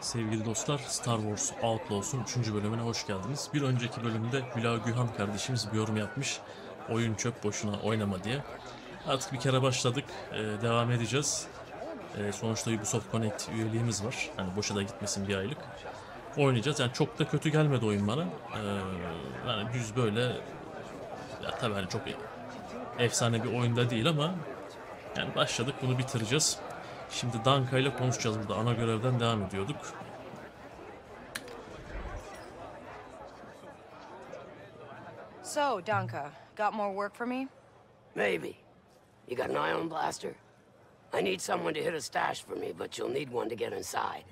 Sevgili dostlar, Star Wars Outlaws'un 3. bölümüne hoş geldiniz. Bir önceki bölümde Hülya Gühan kardeşimiz bir yorum yapmış. Oyun çöp boşuna oynama diye. Artık bir kere başladık, ee, devam edeceğiz. Ee, sonuçta Ubisoft Connect üyeliğimiz var. Hani boşa da gitmesin bir aylık. Oynayacağız. Yani çok da kötü gelmedi oyun bana. Ee, yani düz böyle... Ya tabii hani çok efsane bir oyunda değil ama yani başladık bunu bitireceğiz. Şimdi Danka ile konuşacağız burada. Ana görevden devam ediyorduk. So, Danka, got more work for me? Maybe. You got an ion blaster? I need someone to hit a stash for me, but you'll need one to get inside.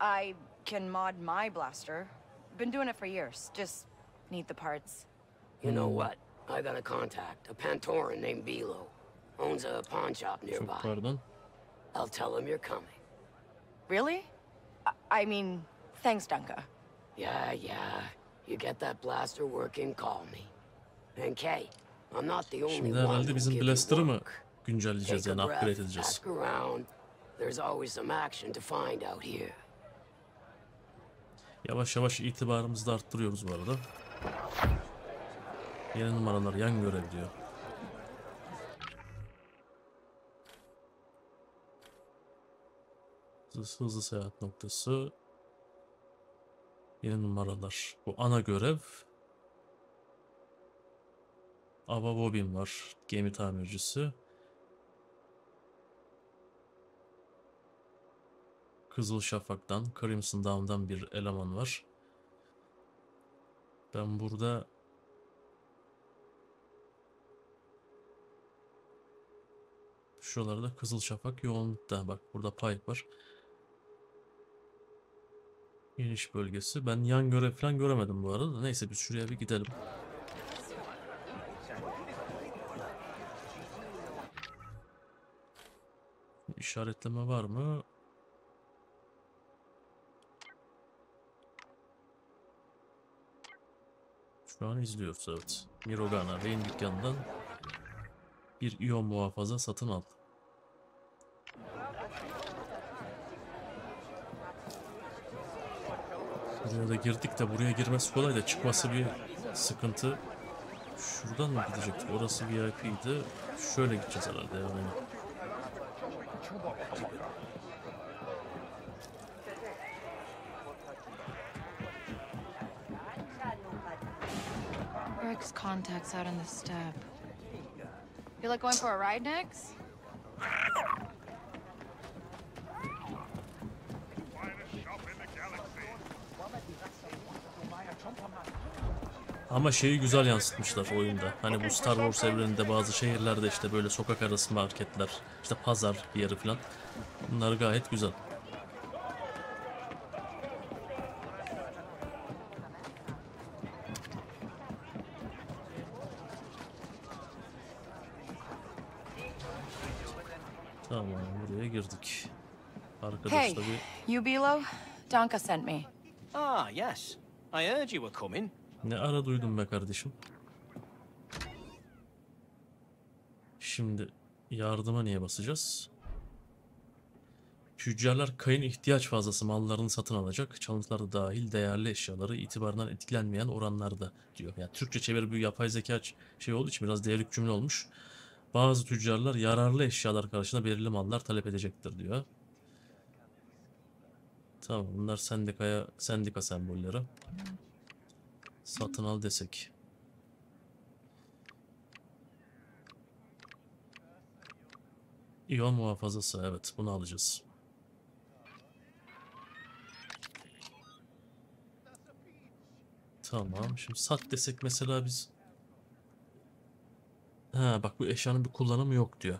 I can mod my blaster. Been doing it for years. Just need the parts. You know what? I got a contact, a Pantoran named Bilo. Owns a pawn shop Çok nearby. I'll tell him you're coming. Really? I, I mean, thanks, Danka. Yeah, yeah. You get that blaster working, call me. And Kay, I'm not the only Şimdi one herhalde bizim Blaster'ı mı güncelleyeceğiz yani upgrade edeceğiz. ask around. There's always some action to find out here. Yavaş yavaş itibarımızı da arttırıyoruz bu arada. Yeni numaralar yan görev diyor. Hızlı, hızlı seyahat noktası. Yeni numaralar. Bu ana görev. Ava Bobin var. Gemi tamircisi. Kızıl Şafak'tan, Crimson Dawn'dan bir eleman var. Ben burada şuralarda Kızıl Şafak yoğunlukta. Bak burada Pike var. İniş bölgesi. Ben yan görev falan göremedim bu arada. Neyse biz şuraya bir gidelim. İşaretleme var mı? Şu an izliyoruz evet. Mirogana Beyin dükkanından bir iyon muhafaza satın al. Buraya da girdik de buraya girmesi kolay da çıkması bir sıkıntı. Şuradan mı gidecektik? Orası VIP'ydi. Şöyle gideceğiz herhalde yani. Rick's contacts out on the step. Feel like going for a ride next? Ama şeyi güzel yansıtmışlar oyunda. Hani bu Star Wars evreninde bazı şehirlerde işte böyle sokak arası marketler, işte pazar yeri falan. Bunlar gayet güzel. Tamam buraya girdik. Hey, Arkadaşlar bir you Bilo? Danka sent me. Ah, yes. I heard you were coming. Ne ara duydum be kardeşim. Şimdi yardıma niye basacağız? Tüccarlar kayın ihtiyaç fazlası mallarını satın alacak. Çalıntılar da dahil değerli eşyaları itibarından etkilenmeyen oranlarda diyor. Yani Türkçe çeviri bir yapay zeka şey olduğu için biraz değerli cümle olmuş. Bazı tüccarlar yararlı eşyalar karşılığında belirli mallar talep edecektir diyor. Tamam bunlar sendikaya sendika sembolleri. Satın al desek. İyon muhafazası evet bunu alacağız. Tamam şimdi sat desek mesela biz Ha bak bu eşyanın bir kullanımı yok diyor.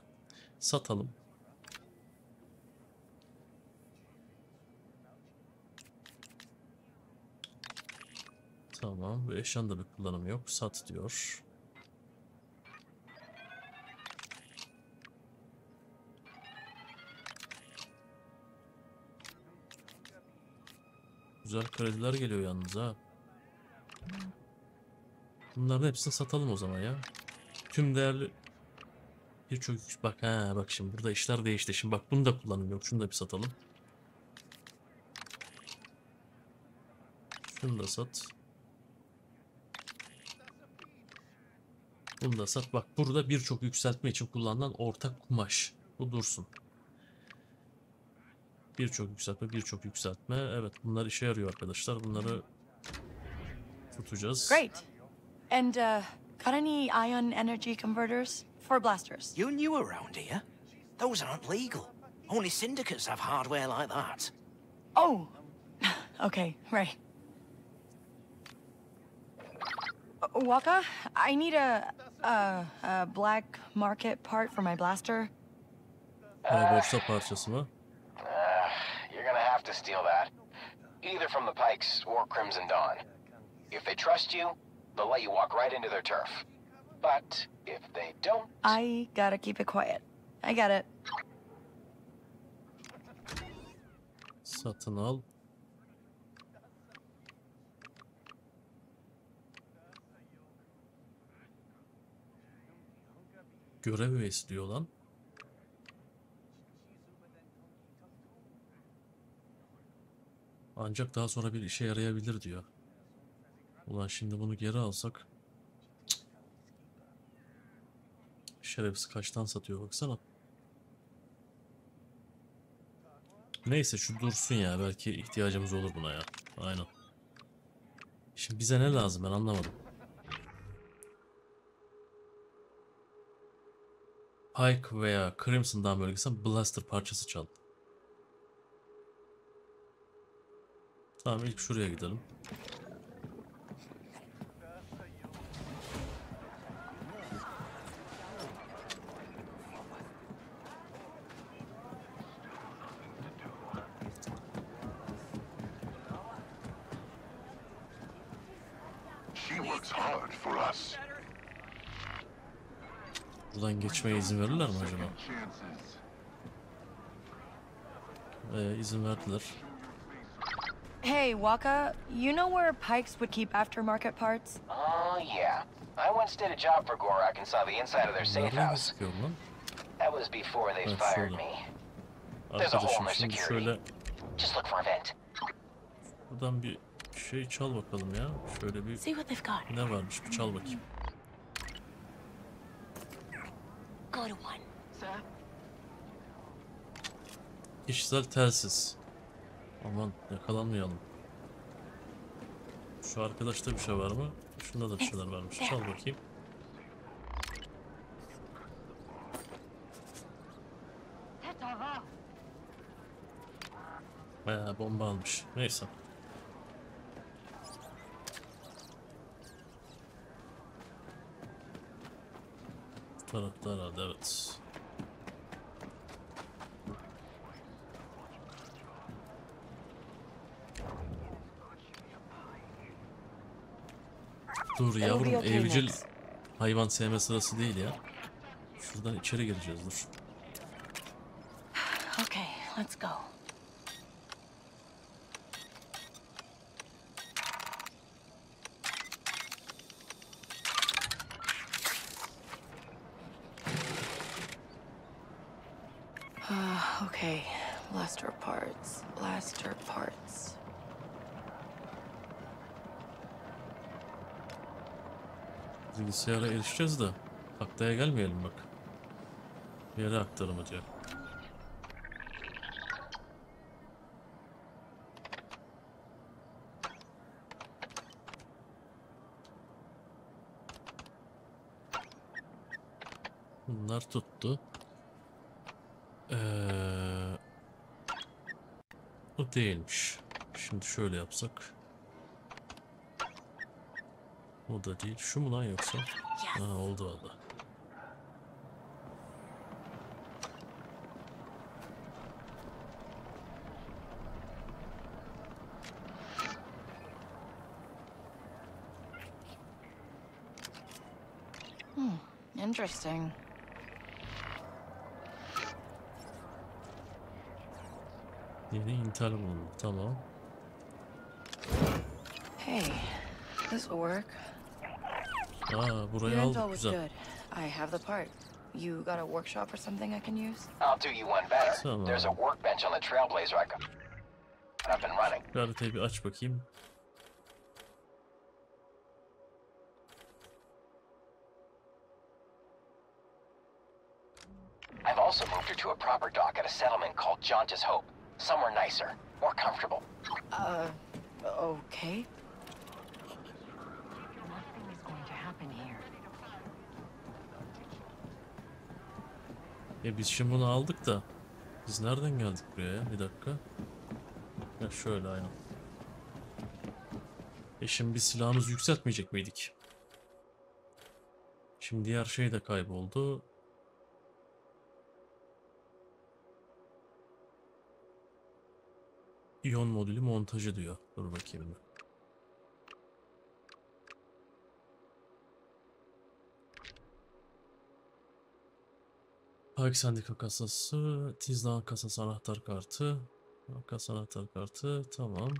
Satalım. Tamam bu eşyanın da bir kullanımı yok. Sat diyor. Güzel krediler geliyor yalnız ha. Bunların hepsini satalım o zaman ya. Tüm değerli birçok bak ha bak şimdi burada işler değişti. Şimdi bak bunu da kullanım. Şunu da bir satalım. Şunu da sat. Bunu da sat. Bak burada birçok yükseltme için kullanılan ortak kumaş. Bu dursun. Birçok yükseltme, birçok yükseltme. Evet bunlar işe yarıyor arkadaşlar. Bunları tutacağız. Great. And, uh, got any ion energy converters? For blasters. You're new around here. Those aren't legal. Only syndicates have hardware like that. Oh! okay, right. Uh, Waka, I need a, a, a black market part for my blaster. Ha, borsa parçası mı? You're gonna have to steal that. Either from the Pikes or Crimson Dawn. If they trust you, they'll let you walk right into their turf. But if they don't, I gotta keep it quiet. I got it. Satın al. Görev üyesi diyor lan. Ancak daha sonra bir işe yarayabilir diyor. Ulan şimdi bunu geri alsak. Cık. Şerefsiz kaçtan satıyor baksana. Neyse şu dursun ya. Belki ihtiyacımız olur buna ya. Aynen. Şimdi bize ne lazım ben anlamadım. Pike veya Crimson Dawn bölgesinden Blaster parçası çal. Tamam ilk şuraya gidelim. Geçmeye izin verirler mi acaba? Ee, izin verdiler. Hey, Waka, you know where Pikes would keep aftermarket parts? oh yeah. I once did a job for Gorak and saw the inside of their safe house. That was before they Evet, fired me. There's a hole in Arkadaşım their şimdi security. şöyle Just look for a vent. buradan bir şey çal bakalım ya. Şöyle bir See what they've got. ne varmış bir çal bakayım. Good one. Kişisel telsiz. Aman yakalanmayalım. Şu arkadaşta bir şey var mı? Şunda da bir şeyler varmış. Çal bakayım. Bayağı bomba almış. Neyse. Tarafta herhalde evet. Dur yavrum evcil hayvan sevme sırası değil ya. Şuradan içeri gireceğiz dur. Okay, let's go. Uh, okay, blaster parts, blaster parts. Bilgisayara erişeceğiz de taklaya gelmeyelim bak. Yere aktarımı diyor. Bunlar tuttu. Ee, o değilmiş. Şimdi şöyle yapsak. O da değil. Şu mu lan yoksa? Ha oldu valla. Interesting. dediğini intiharım oldu. Tamam. Hey, this will work. Aa, buraya aldık. Güzel. I have the part. You got a workshop or something I can use? I'll do you one better. Tamam. There's a workbench on the trailblazer I can... I've been running. Haritayı bir aç bakayım. I've also moved her to a proper dock at a settlement called Jaunta's Hope. Somewhere nicer, more comfortable. Uh, okay. Nothing is going to happen here. E biz şimdi bunu aldık da biz nereden geldik buraya ya? Bir dakika. Ya şöyle aynen. E şimdi biz silahımızı yükseltmeyecek miydik? Şimdi diğer şey de kayboldu. İyon modülü montajı diyor. Dur bakayım bir. Park Sendika kasası, Tizdan kasası anahtar kartı, kasa anahtar kartı, tamam.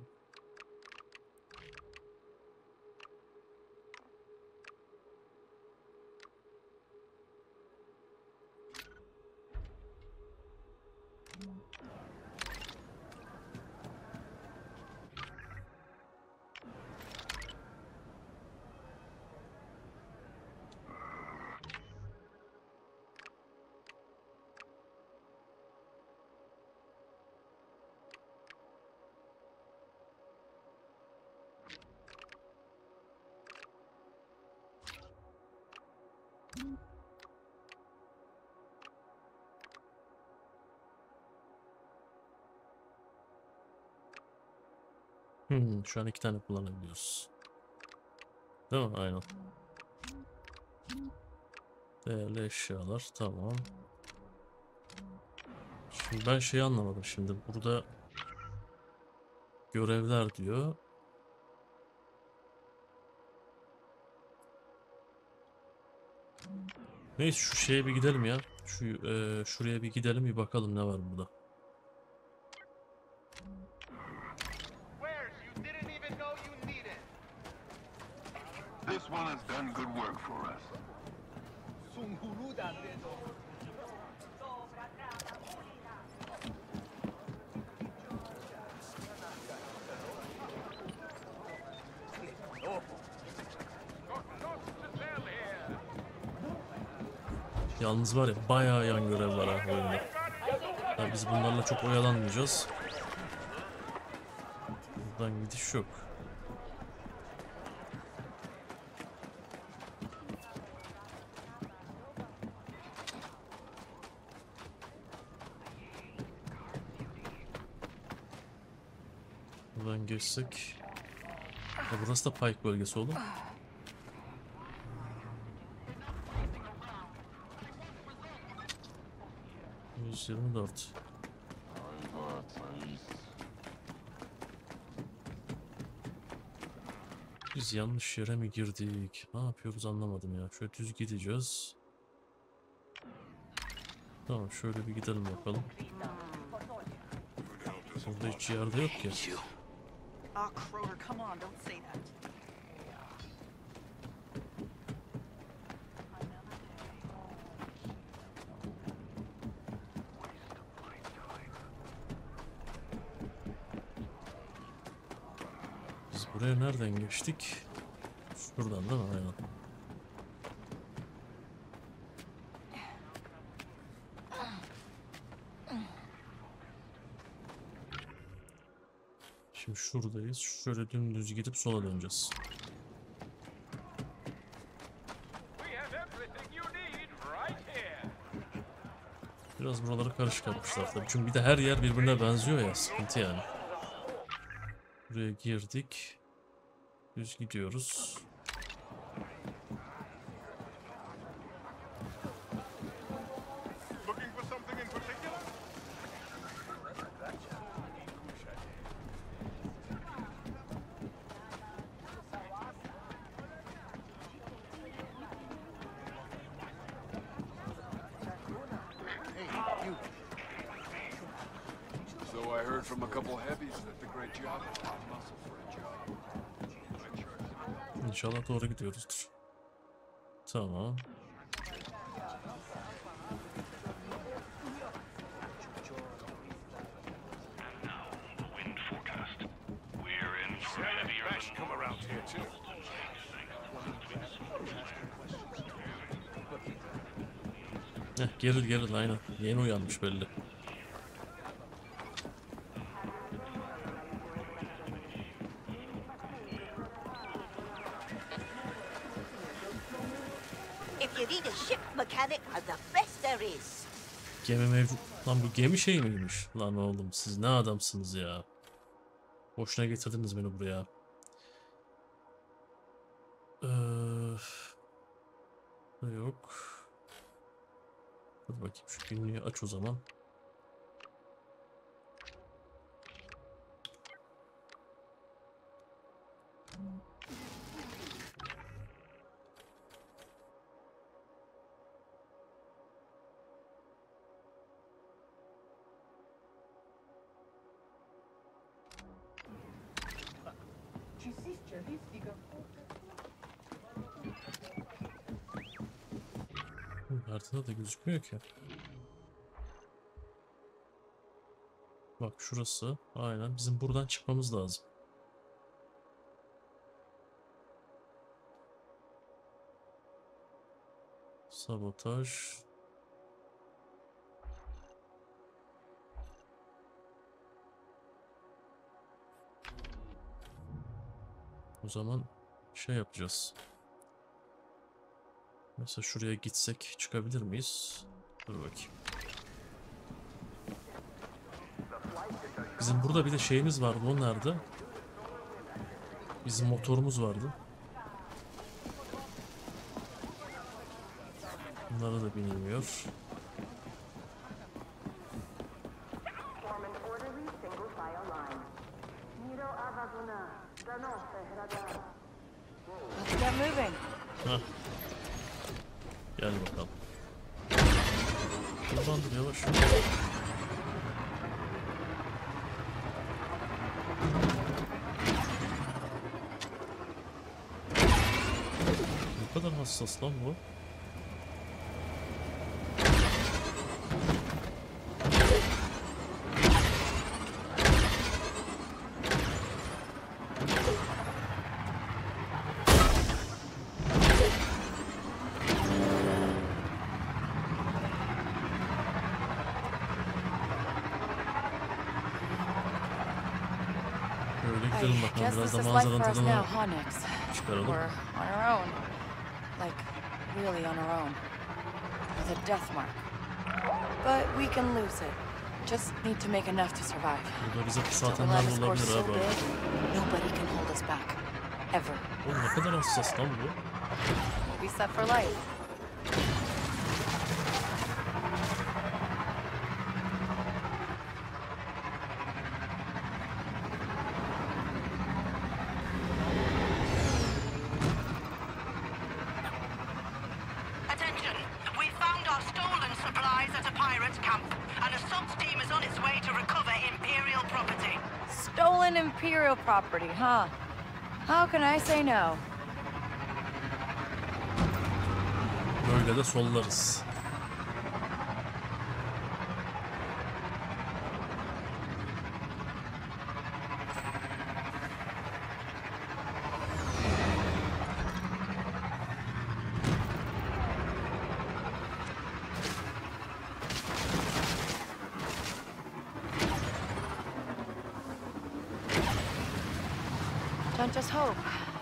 Hmm, şu an iki tane kullanabiliyoruz. Değil mi? Aynen. Değerli eşyalar. Tamam. Şimdi ben şeyi anlamadım şimdi. Burada görevler diyor. Neyse şu şeye bir gidelim ya. Şu eee, şuraya bir gidelim bir bakalım ne var burada. Wares you didn't even know you needed. This one has done good work for us. Yalnız var ya bayağı yan görev var ha oyunda. Ya biz bunlarla çok oyalanmayacağız. Buradan gidiş yok. Buradan geçsek. Ya burası da Pike bölgesi oğlum. Yüz yirmi dört. Biz yanlış yere mi girdik? Ne yapıyoruz anlamadım ya. Şöyle düz gideceğiz. Tamam şöyle bir gidelim bakalım. Burada hiç yerde yok ki. Ah, Crower, come on, don't say that. Biz buraya nereden geçtik? Şuradan değil mi? Aynen. Şimdi şuradayız. Şöyle dümdüz gidip sola döneceğiz. Biraz buraları karışık yapmışlar tabii. Çünkü bir de her yer birbirine benziyor ya. Sıkıntı yani. Buraya girdik. Düz gidiyoruz. Looking for something in particular? So I heard from a couple heavies that the great job is hot muscle for a job. İnşallah doğru gidiyoruzdur. Tamam. Heh, geril geril aynen. Yeni uyanmış belli. Bu gemi şey miymiş? Lan oğlum siz ne adamsınız ya. Boşuna getirdiniz beni buraya. Ee, yok. Dur bakayım şu günlüğü aç o zaman. Haritada da gözükmüyor ki. Bak şurası. Aynen. Bizim buradan çıkmamız lazım. Sabotaj. O zaman şey yapacağız. Mesela şuraya gitsek çıkabilir miyiz? Dur bakayım. Bizim burada bir de şeyimiz vardı. O nerede? Bizim motorumuz vardı. Bunlara da binilmiyor. Böyle bakalım biraz this da is life manzaranın for us now, huh, Nix? çıkaralım. We're on our own. Like, really on our own. With a death mark. But we can lose it. Just need to make enough to survive. Burada bize The kısaltanlar da relentless course olabilir so abi. big, nobody can hold us back. Ever. Oğlum ne kadar hassas lan bu. Be set for life. Huh? How can I say no? Böyle de sollarız. Don't just hope.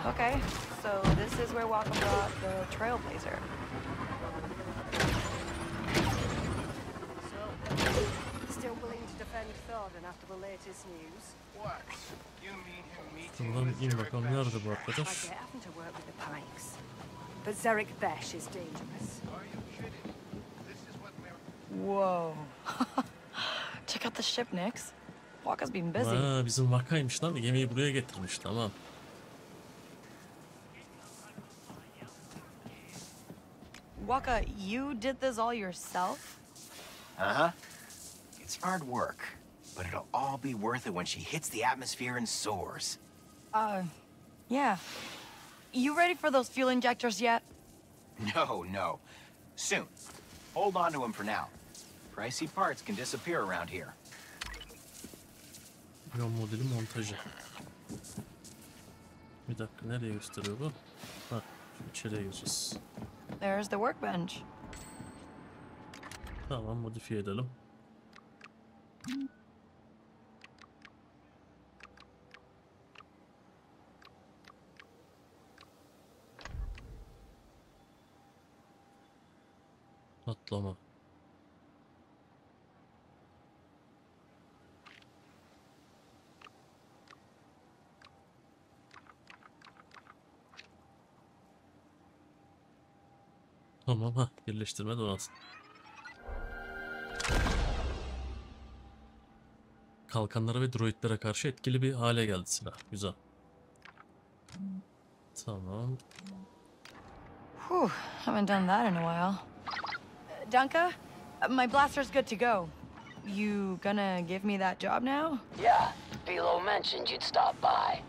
Okay, so this is where Waka brought the Trailblazer. Still willing to defend Thornton after the latest news? What? You mean him meeting Şuradan with in bakalım nerede bu arkadaş? But Zarek Besh is dangerous. Whoa. Check out the ship, Nix. Waka's been busy. Ha, bizim vakaymış lan. Gemiyi buraya getirmiş. Tamam. Waka, you did this all yourself? Uh-huh. It's hard work, but it'll all be worth it when she hits the atmosphere and soars. Uh, yeah. You ready for those fuel injectors yet? No, no. Soon. Hold on to them for now. Pricey parts can disappear around here. Yon modeli montajı. Bir dakika nereye gösteriyor bu? Ha, şu içeriye gireceğiz. There's the workbench. Tamam modifiye edelim. Atlama. Tamam ha birleştirme donat. Kalkanlara ve droidlere karşı etkili bir hale geldi silah. Güzel. Tamam. Whew, haven't done that in a while. Dunka, uh, my blaster's good to go. You gonna give me that job now? Yeah, Philo mentioned you'd stop by.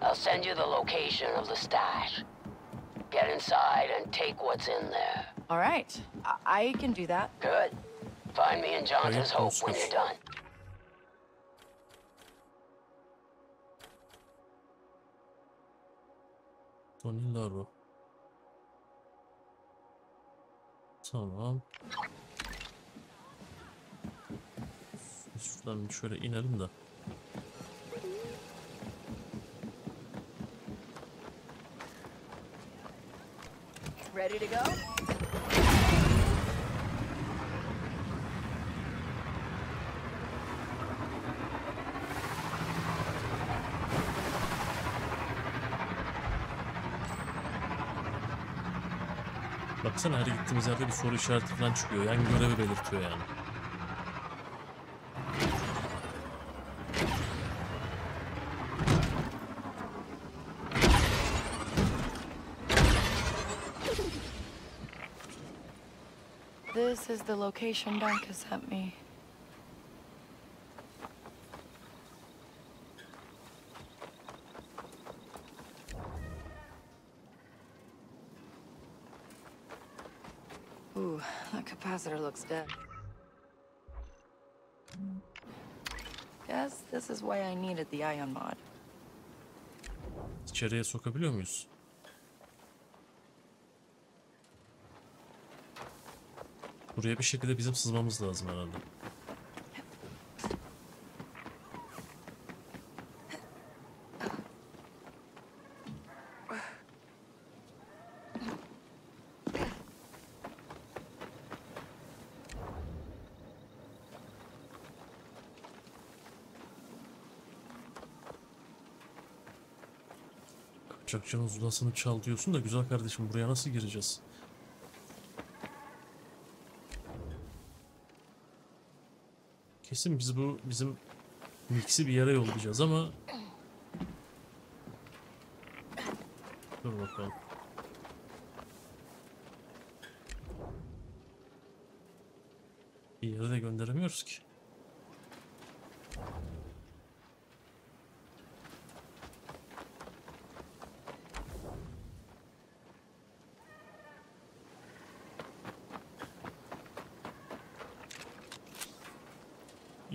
I'll send you the location of the stash. Get inside and take what's in there. All right, I, I can do that. Good. Find me in Johnson's Hope when you're done. Tony Laro. Tamam. Şuradan şöyle inelim de. Ready to go? Baksana her gittiğimiz yerde bir soru işareti falan çıkıyor. Yan görevi belirtiyor yani. This is the location Dunka sent me. Ooh, that capacitor looks dead. Guess this is why I needed the ion mod. İçeriye sokabiliyor muyuz? Buraya bir şekilde bizim sızmamız lazım herhalde. Kaçakçının zulasını çal diyorsun da güzel kardeşim buraya nasıl gireceğiz? Kesin biz bu bizim mix'i bir yere yollayacağız ama Dur bakalım. Bir yere de gönderemiyoruz ki.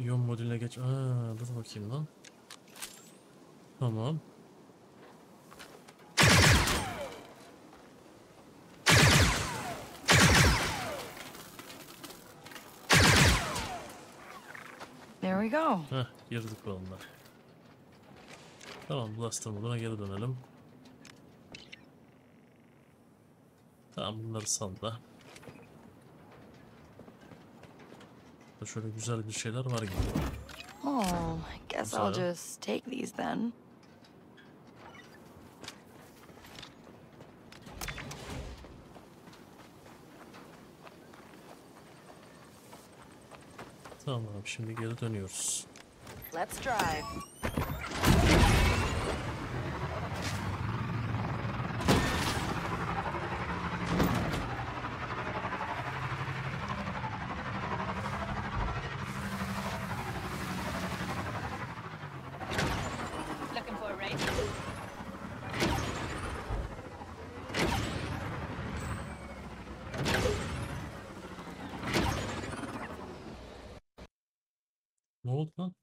İyon modeline geç. Aa, dur bakayım lan. Tamam. Go. Heh, girdik valla. Tamam, Blaster moduna geri dönelim. Tamam, bunları sal da. Burada Şöyle güzel bir şeyler var gibi. Oh, guess I'll just take these then. Tamam, şimdi geri dönüyoruz. Let's drive. Looking for a race? Ne oldu lan?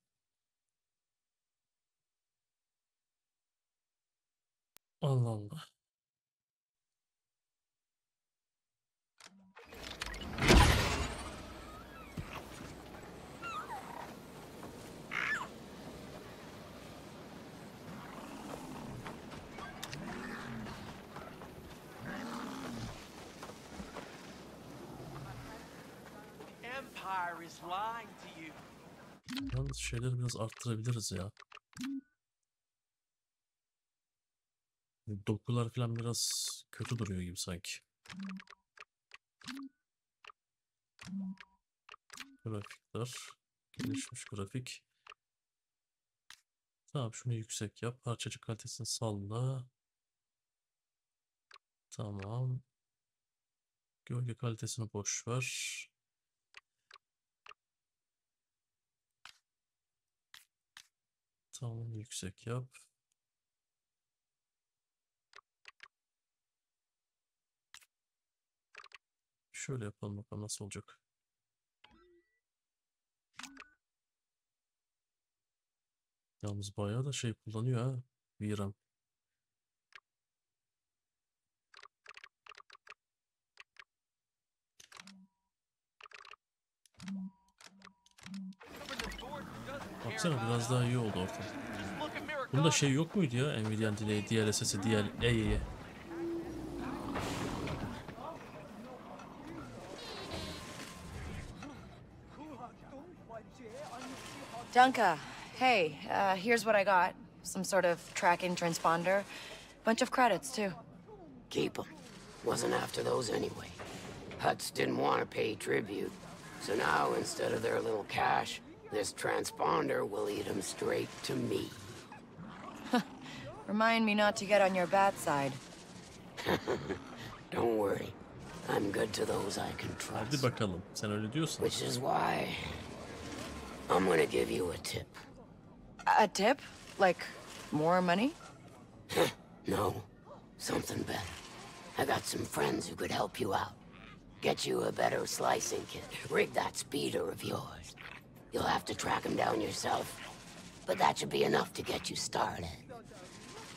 Allah Allah. Empire is lying to you. Yalnız şeyleri biraz arttırabiliriz ya. Dokular falan biraz kötü duruyor gibi sanki. Grafikler. Gelişmiş grafik. Tamam şunu yüksek yap. Parçacık kalitesini salla. Tamam. Gölge kalitesini boş ver. Tamam yüksek yap. Şöyle yapalım bakalım nasıl olacak. Yalnız bayağı da şey kullanıyor ha. VRAM. Baksana biraz daha iyi oldu ortam. Bunda şey yok muydu ya? Nvidia'nın delay, DLSS'i, DLA'yı. Dunka, hey, uh, here's what I got. Some sort of tracking transponder. Bunch of credits, too. Keep them. Wasn't after those anyway. Huts didn't want to pay tribute. So now, instead of their little cash, this transponder will lead him straight to me. Remind me not to get on your bad side. Don't worry. I'm good to those I can trust. Hadi trust. bakalım. Sen öyle diyorsan. Which is why I'm gonna give you a tip. A tip? Like, more money? No, something better. I got some friends who could help you out. Get you a better slicing kit. Rig that speeder of yours. You'll have to track him down yourself. But that should be enough to get you started.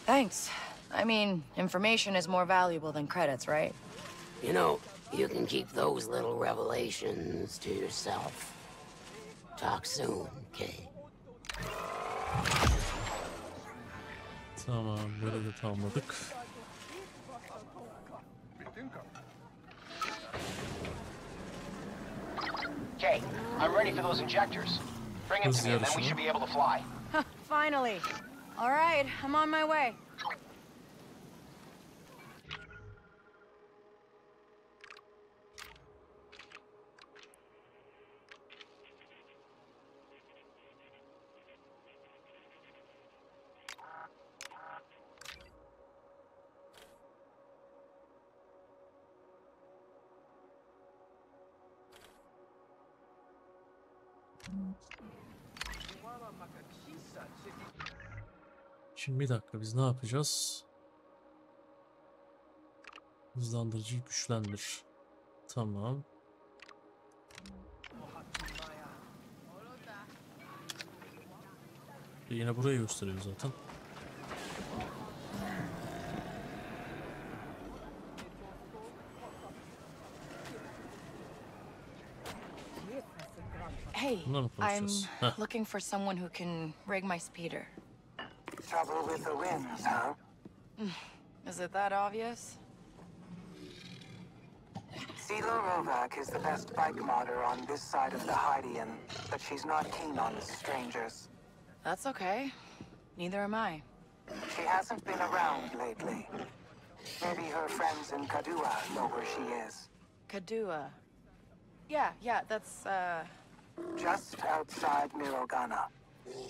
Thanks. I mean, information is more valuable than credits, right? You know, you can keep those little revelations to yourself. Talk soon, kid. Tamam böyle de tamamladık. Okay, I'm ready for those injectors. Bring them to me and then we should be able to fly. Finally. All right, I'm on my way. Şimdi bir dakika biz ne yapacağız? Hızlandırıcıyı güçlendir. Tamam. E Yine burayı gösteriyor zaten. Hey, I'm looking for someone who can rig my speeder. Trouble with the winds, huh? Is it that obvious? Sela Rovak is the best bike modder on this side of the Hydian, but she's not keen on strangers. That's okay. Neither am I. She hasn't been around lately. Maybe her friends in Kadua know where she is. Kadua. Yeah, yeah, that's, uh... Just outside Mirogana.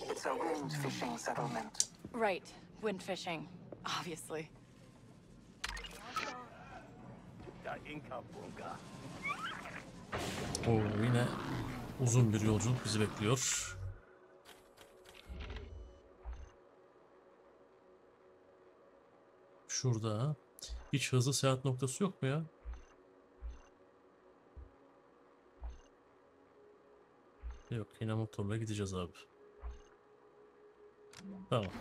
It's a wind fishing settlement. Right. Wind fishing. Obviously. Oo yine uzun bir yolculuk bizi bekliyor. Şurada hiç hızlı seyahat noktası yok mu ya? Yok yine motorla gideceğiz abi. Tamam.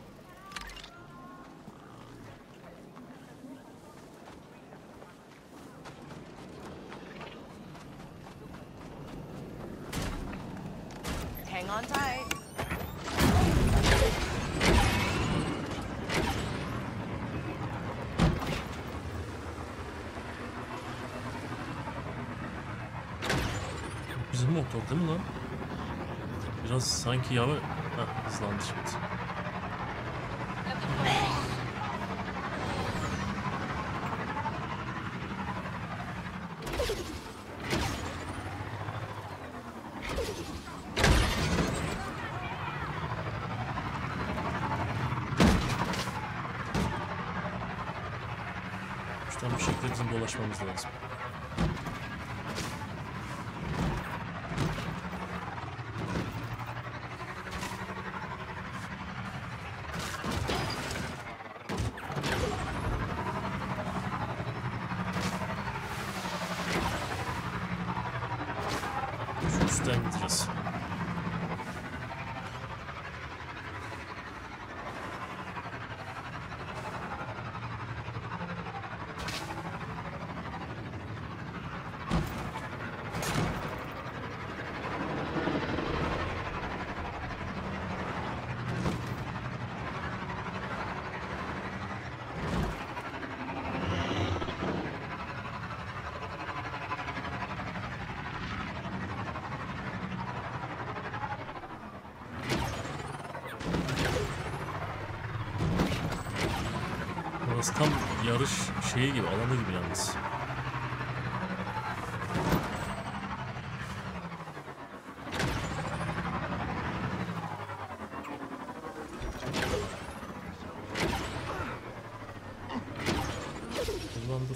Bizim motor değil mi lan? Biraz sanki yavaş... Heh, hızlandı şimdi. Şuradan bir şekilde bizim dolaşmamız lazım. Şu üstten gideceğiz. Burası tam yarış şeyi gibi, alanı gibi yalnız. Ulan dur.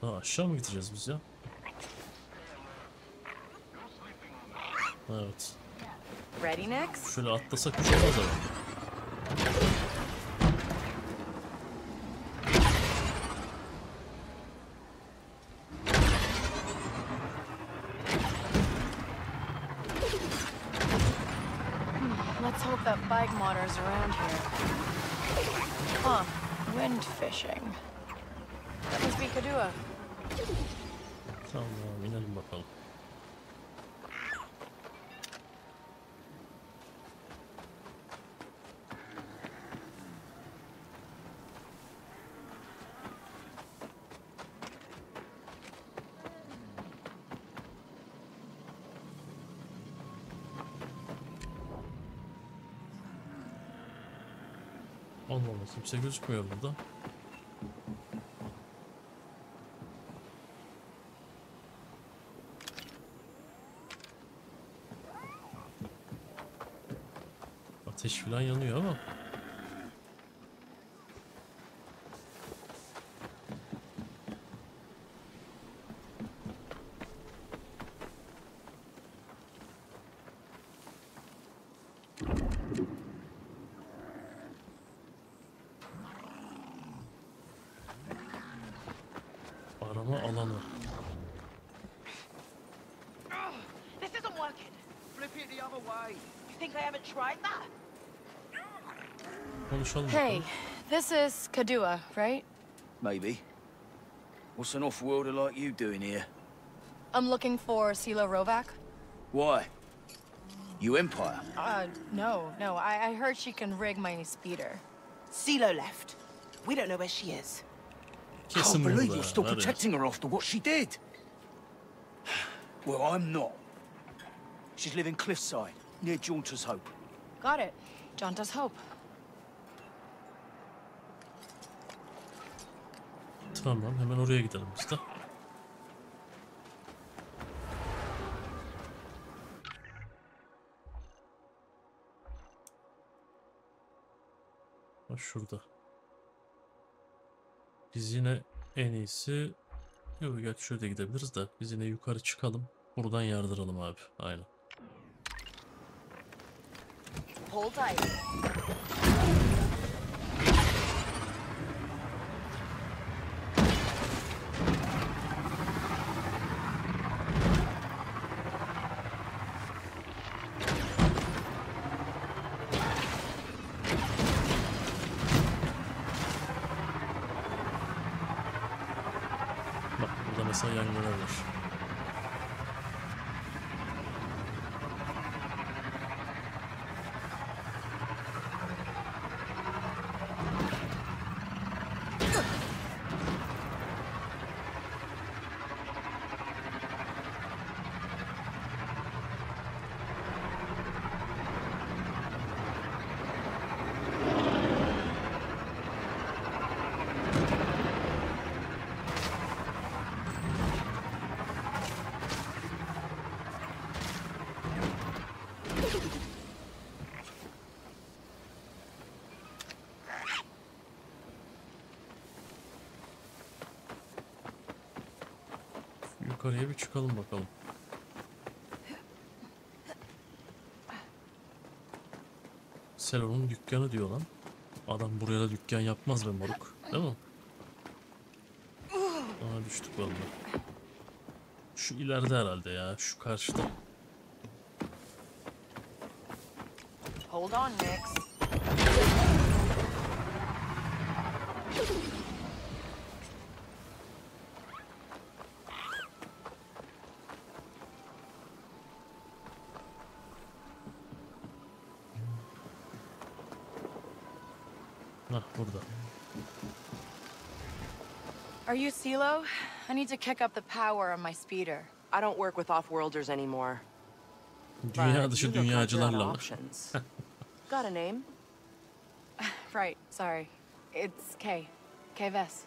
Ha, aşağı mı gideceğiz biz ya? Evet. Şöyle atlasak bir şey olmaz ama. Let's hope that bike modder's around here. Huh. Wind fishing. That must be Kadua. Tamam inelim bakalım. Allah Allah kimse gözükmüyor burada. Ateş falan yanıyor ama. Arama alanı. This isn't working. Flip it the other way. You think I haven't tried that? Konuşalım Hey, this is Kadua, right? Maybe. What's an off-worlder like you doing here? I'm looking for Sila Rovak. Why? You Empire? Uh, no, no. I, I heard she can rig my speeder. Silo left. We don't know where she is. Can't believe you're still var ya. protecting her after what she did. Well, I'm not. She's living cliffside, near Jaunters Hope. Got it. Janta's Hope. Tamam hemen oraya gidelim biz de. Ha şurada. Biz yine en iyisi Yok gerçi şöyle gidebiliriz de biz yine yukarı çıkalım. Buradan yardıralım abi. Aynen. Hold tight. Bak burada mesela Yukarıya bir çıkalım bakalım. Selon'un dükkanı diyor lan. Adam buraya da dükkan yapmaz be moruk. Değil mi? Aa düştük vallahi. Şu ileride herhalde ya. Şu karşıda. Hold on, Nix. You CeeLo? I need to kick up the power on my speeder. I don't work with off-worlders anymore. Dünya dışı you look like you're out of dünyacılarla mı? options. Got a name? Right, sorry. It's Kay. Kay Vess.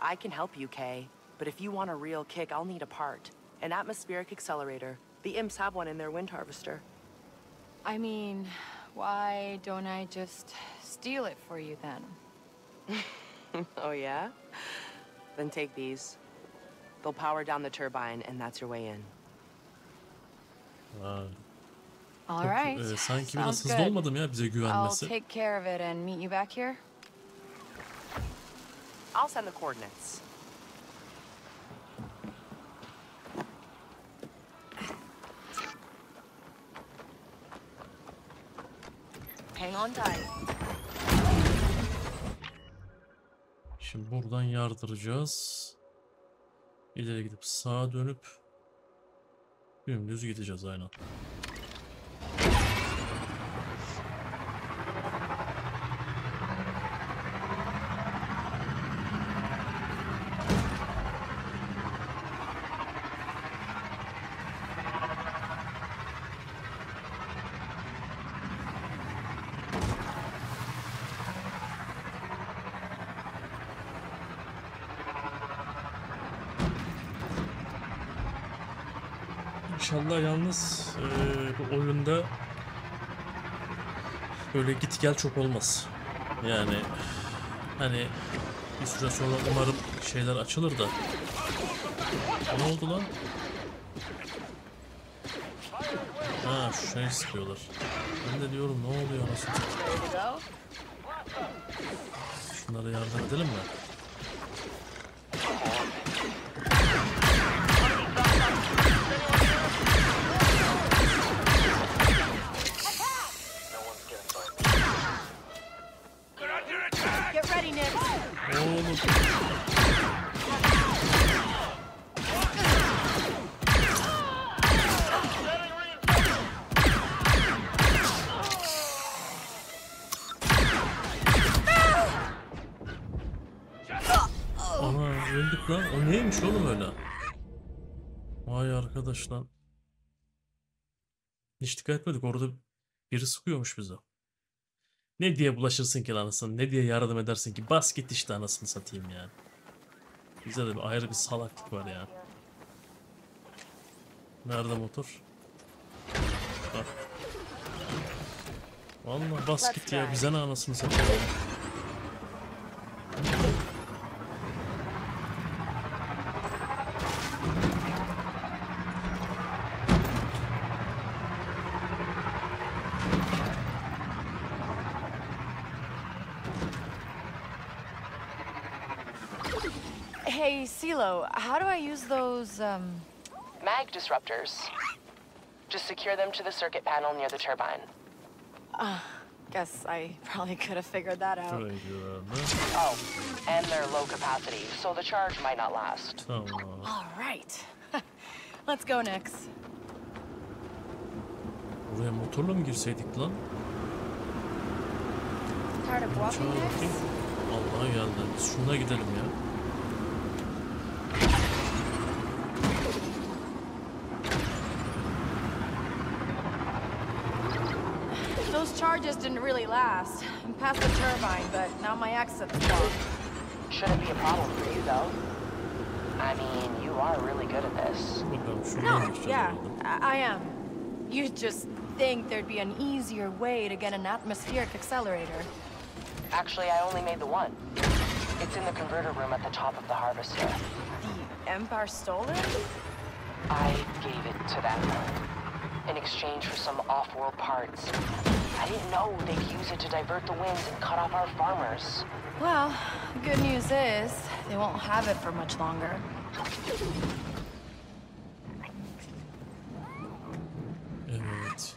I can help you, Kay. But if you want a real kick, I'll need a part. An atmospheric accelerator. The imps have one in their wind harvester. I mean, why don't I just steal it for you then? oh, yeah? Then take these. They'll power down the turbine, and that's your way in. Vay. All Çok, right. sanki biraz Sounds hızlı good. olmadım ya bize I'll take care of it and meet you back here. I'll send the coordinates. Hang on tight. Buradan yardıracağız. İleri gidip sağa dönüp dümdüz gideceğiz aynen. İnşallah yalnız eee, bu oyunda böyle git gel çok olmaz. Yani hani bir süre sonra umarım şeyler açılır da. Ne oldu lan? Ha şu şey sıkıyorlar. Ben de diyorum ne oluyor satayım. Şunlara yardım edelim mi? Neymiş oğlum öyle? Vay arkadaş lan. Hiç dikkat etmedik orada biri sıkıyormuş bize. Ne diye bulaşırsın ki anasını? Ne diye yardım edersin ki? Bas git işte anasını satayım yani. Bize de bir ayrı bir salaklık var ya. Nerede motor? Bak. Vallahi bas git ya. Bize ne anasını satayım. Those, um... Mag disruptors. Just secure them to the circuit panel near the turbine. Uh, guess I probably could have figured that out. Şuraya gidiyorlar. Oh, and they're low capacity, so the charge might not last. Tamam. All right. Let's go, Nix. Buraya motorla mı girseydik lan? Tired of walking, Çağır Nix? bakayım. Vallahi geldi. Biz şuna gidelim ya. Those charges didn't really last. I'm past the turbine, but now my exit's blocked. Shouldn't be a problem for you, though. I mean, you are really good at this. No, yeah. I, I am. You'd just think there'd be an easier way to get an atmospheric accelerator. Actually, I only made the one. It's in the converter room at the top of the harvester. The Empire stole it? I gave it to them in exchange for some off-world parts. I didn't know they'd use it to divert the winds and cut off our farmers. Well, the good news is they won't have it for much longer. Evet.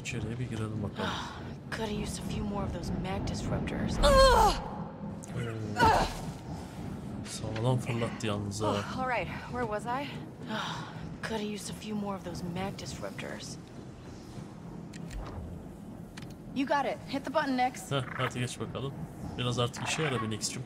İçeriye bir girelim bakalım. Ah, Could have used a few more of those mag disruptors. Oo. Sağlam fırlattı yalnız ha. Oh, all right, where was I? Ah, Could have used a few more of those mag disruptors. You got it. Hit the button next. Heh, hadi geç bakalım. Biraz artık işe yara bir Next'cim.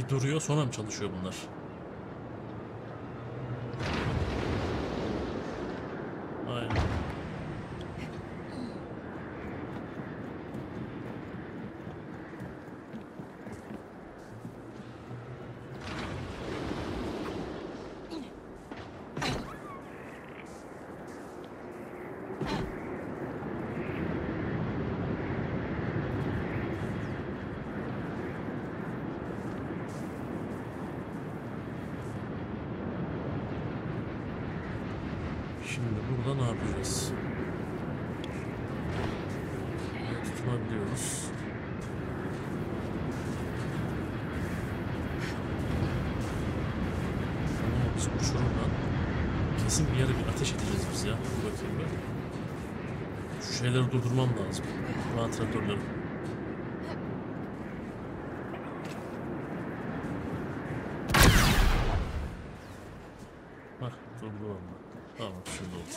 Bir duruyor sonra mı çalışıyor bunlar? Aynen. Şimdi burada ne yapacağız? Tutunabiliyoruz. Ama biz uçurumdan kesin bir yere bir ateş edeceğiz biz ya. Dur bakayım ben. Şu şeyleri durdurmam lazım. Vantilatörleri. Hah durdu valla. Tamam şimdi oldu.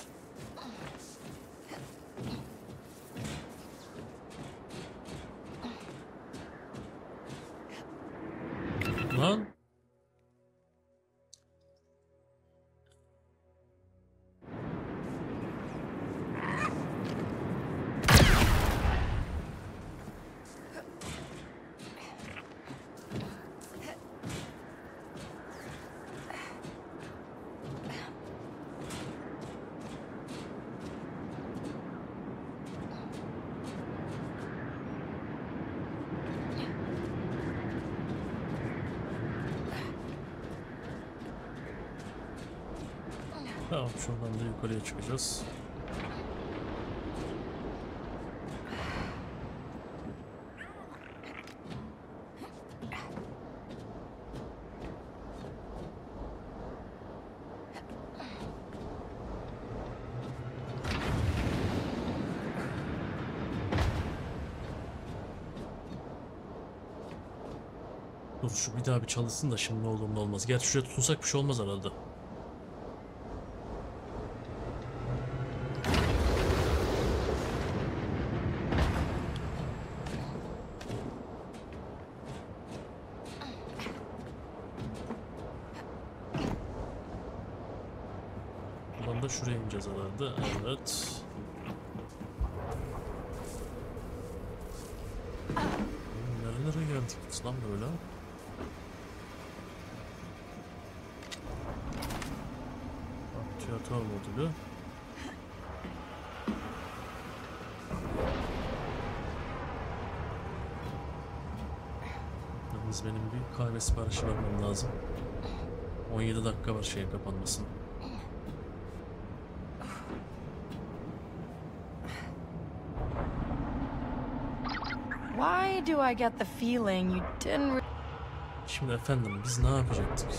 Tamam şuradan da yukarıya çıkacağız. Dur şu bir daha bir çalışsın da şimdi ne olur ne olmaz. Gerçi şuraya tutunsak bir şey olmaz herhalde. Buradan da şuraya herhalde. Evet. Nerelere geldik biz lan böyle? Tiyatro modülü. Yalnız benim bir kahve siparişi vermem lazım. 17 dakika var şeyin kapanmasına. Why do I get the feeling you didn't Şimdi efendim biz ne yapacaktık?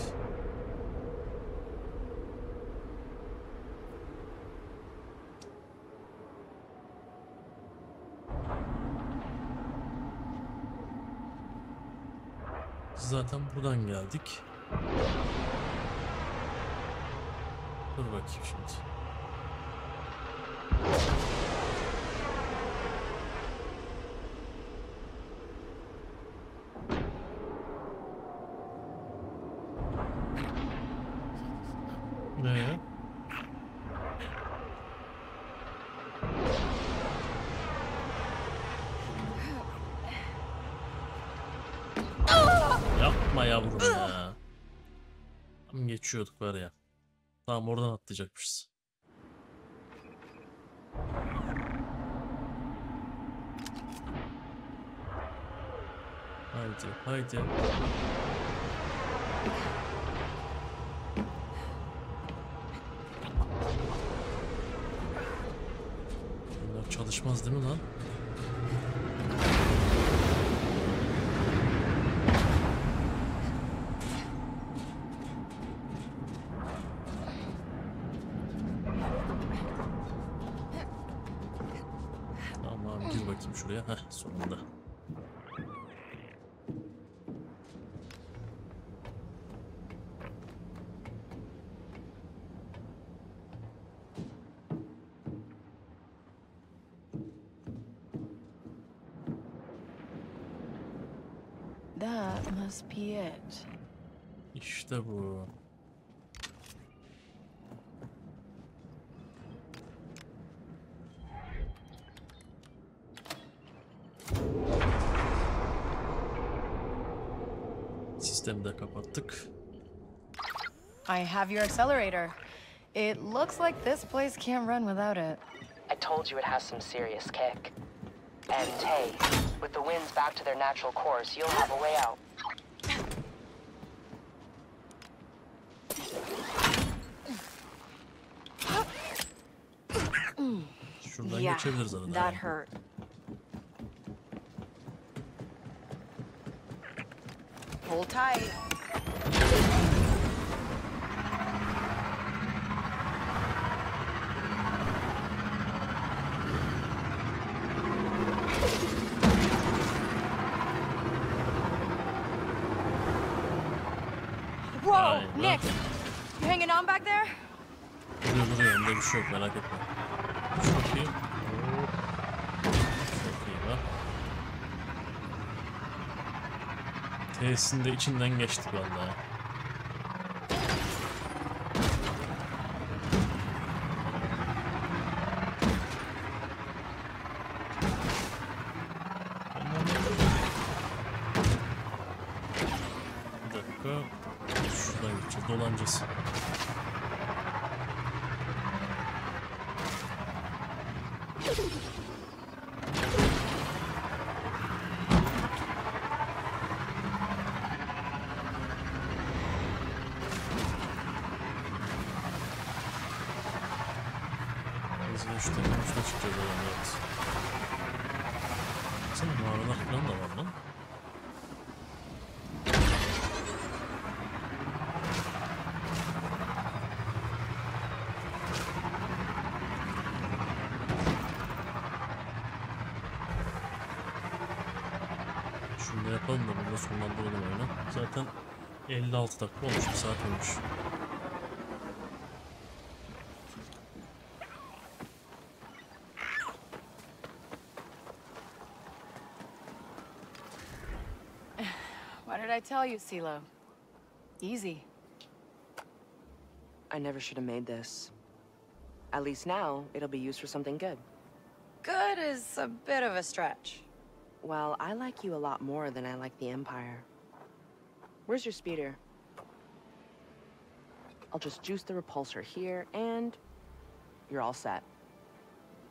zaten buradan geldik. Dur bakayım şimdi. Haydi haydi. Bunlar çalışmaz değil mi lan? Tamam gir bakayım şuraya. Heh sonunda. Must be it. İşte bu. Sistemi de kapattık. I have your accelerator. It looks like this place can't run without it. I told you it has some serious kick. And hey, with the winds back to their natural course, you'll have a way out. Şuradan yeah, geçebiliriz arada. that hurt. Hold tight. Whoa, Nick! You hanging on back there? Duruyor duruyor. Onda bir şey yok merak etme. Çok iyi. Tesisin de içinden geçtik vallahi. 56 dakika olmuş, bir saat olmuş. What did I tell you, Silo? Easy. I never should have made this. At least now, it'll be used for something good. Good is a bit of a stretch. Well, I like you a lot more than I like the Empire. Where's your speeder? I'll just juice the repulsor here, and you're all set.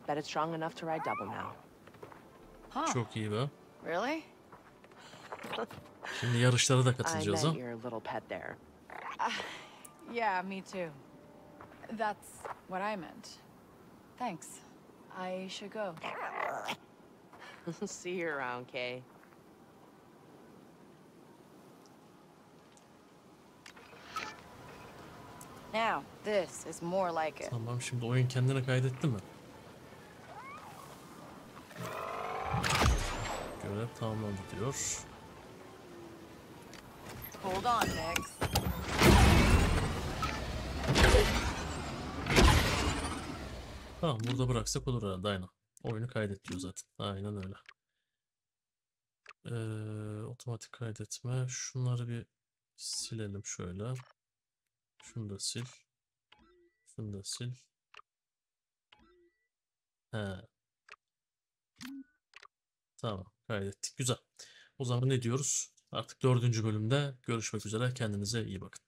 Bet it's strong enough to ride double now. Huh? Çok iyi be. Really? Şimdi yarışlara da I katılacağız ha. meant your little pet there. Uh, yeah, me too. That's what I meant. Thanks. I should go. See you around, Kay. Now, this is more like it. Tamam şimdi oyun kendine kaydetti mi? Görev tamamlandı diyor. Hold on, Nix. Tamam burada bıraksak olur herhalde aynen. Oyunu kaydet diyor zaten. Aynen öyle. Ee, otomatik kaydetme. Şunları bir silelim şöyle. Şunu da sil. Şunu da sil. He. Tamam kaydettik. Güzel. O zaman ne diyoruz? Artık dördüncü bölümde görüşmek üzere. Kendinize iyi bakın.